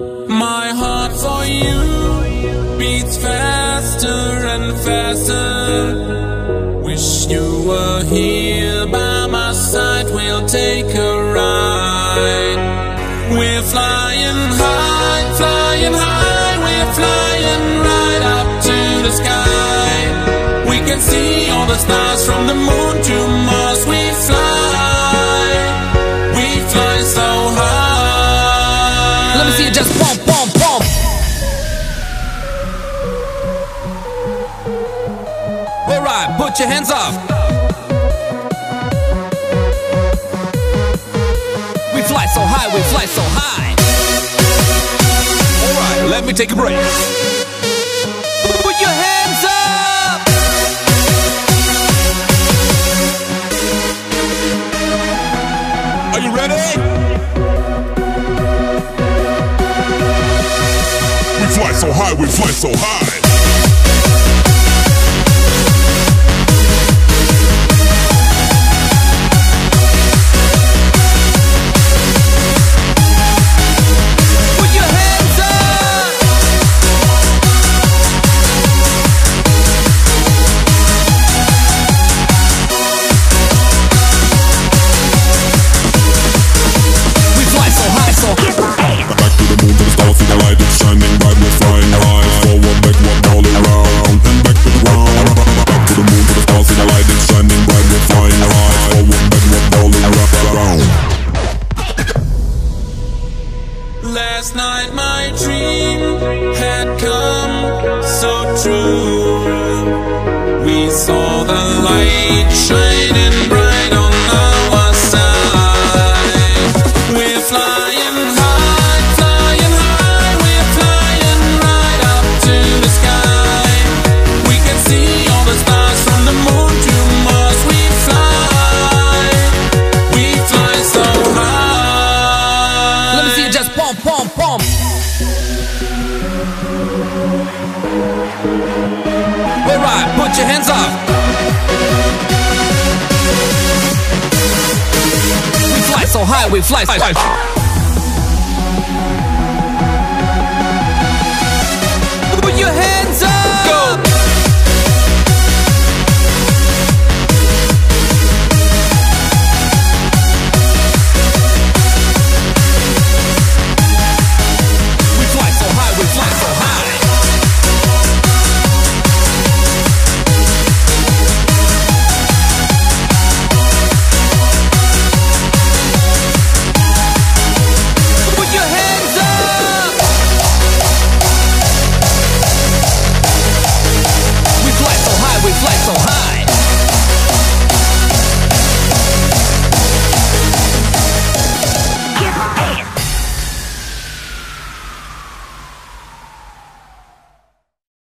My heart for you beats faster and faster. Wish you were here by my side, we'll take a ride. it just pump, pump, pump. Alright, put your hands up. We fly so high, we fly so high. Alright, let me take a break. so high, we fly so high. Last night my dream had come so true. We saw the light shining bright. fly fly. fly. so high.